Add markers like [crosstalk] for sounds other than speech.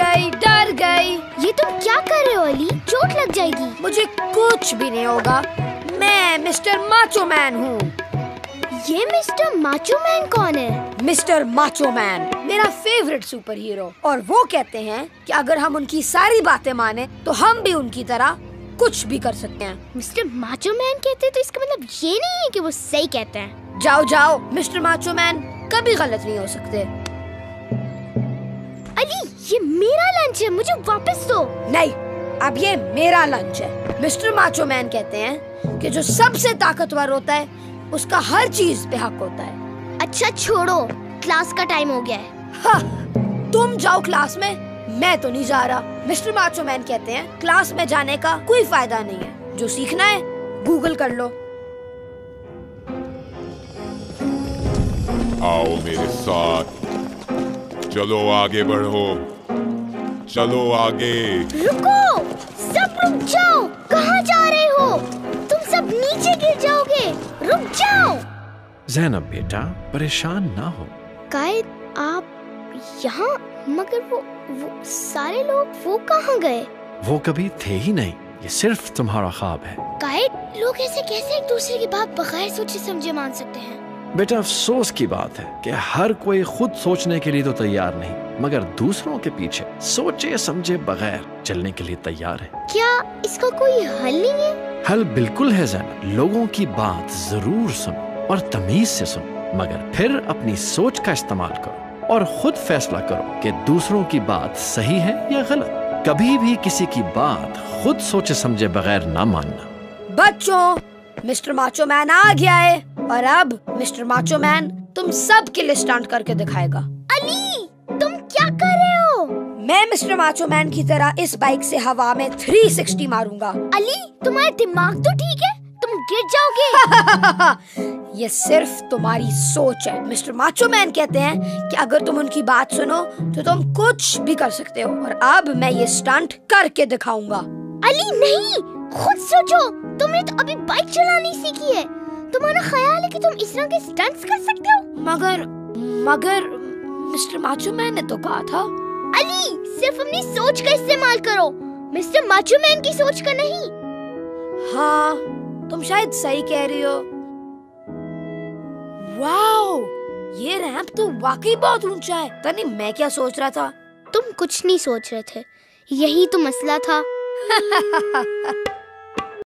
गई डर गई। ये तुम क्या कर रहे हो अली? चोट लग जाएगी। मुझे कुछ भी नहीं होगा। मैं मिस्टर माचो मैन हूँ। ये मिस्टर माचो मैन कौन है? मिस्टर माचो मैन मेरा फेवरेट सुपर हीरो और वो कहते हैं कि अगर हम उनकी सारी बातें माने तो हम भी उनकी तरह कुछ भी कर सकते हैं। मिस्टर माचो मैन कहते हैं तो इसका मतलब ये नहीं है कि वो सही कहते हैं। जाओ जाओ मिस्टर माचो मैन कभी गलत नहीं हो सकते। अली ये मेरा लंच है मुझे वापस दो। नहीं अब ये मेरा लंच है। मिस्टर माचो मैन कहते हैं कि जो सबसे ताकतवर होता है उसका हर चीज़ पे हक होता है। अच्छा छोड़ो क्लास का टाइम हो गया है। हाँ, तुम जाओ क्लास में मैं तो नहीं जा रहा। मिस्टर माचो मैन कहते हैं क्लास में जाने का कोई फ़ायदा नहीं है। जो सीखना है गूगल कर लो। आओ मेरे साथ। चलो आगे बढ़ो। चलो आगे। रुको! सब रुक जाओ। कहाँ जा रहे हो? तुम सब नीचे गिर जाओगे। रुक जाओ। जैनब बेटा परेशान ना हो। कायद आप यहाँ? मगर वो वो सारे लोग वो कहाँ गए? वो कभी थे ही नहीं। ये सिर्फ़ तुम्हारा ख्वाब है। कायद लोग ऐसे कैसे एक दूसरे की बात बगैर सोचे समझे मान सकते हैं? बेटा अफसोस की बात है कि हर कोई खुद सोचने के लिए तो तैयार नहीं मगर दूसरों के पीछे सोचे समझे बगैर चलने के लिए तैयार है। क्या इसका कोई हल नहीं है? हल बिल्कुल है जैनब लोगों की बात ज़रूर सुनो और तमीज से सुनो मगर फिर अपनी सोच का इस्तेमाल करो और खुद फैसला करो कि दूसरों की बात सही है या गलत। कभी भी किसी की बात खुद सोचे समझे बगैर ना मानना। बच्चों मिस्टर माचो मैन आ गया है। और अब मिस्टर माचो मैन तुम सब के लिए स्टंट करके दिखाएगा। अली तुम क्या कर रहे हो? मैं मिस्टर माचो मैन की तरह इस बाइक से हवा में 360 मारूँगा। अली तुम्हारा दिमाग तो ठीक है? तुम गिर जाओगे। [laughs] ये सिर्फ़ तुम्हारी सोच है। मिस्टर माचो मैन कहते हैं कि अगर तुम उनकी बात सुनो तो तुम कुछ भी कर सकते हो। और अब मैं ये स्टंट करके दिखाऊँगा। अली नहीं खुद सोचो। तुमने तो अभी बाइक चलानी सीखी है। तुम्हारा ख्याल कि तुम इस तरह के स्टंट्स कर सकते हो? मगर मगर मिस्टर माचो मैन ने तो कहा था। अली सिर्फ़ अपनी सोच का इस्तेमाल करो। मिस्टर माचो मैन की सोच का नहीं। हाँ तुम शायद सही कह रही हो। वाओ ये रैंप तो वाकई बहुत ऊँचा है। तनी मैं क्या सोच रहा था। तुम कुछ नहीं सोच रहे थे। यही तो मसला था। [laughs]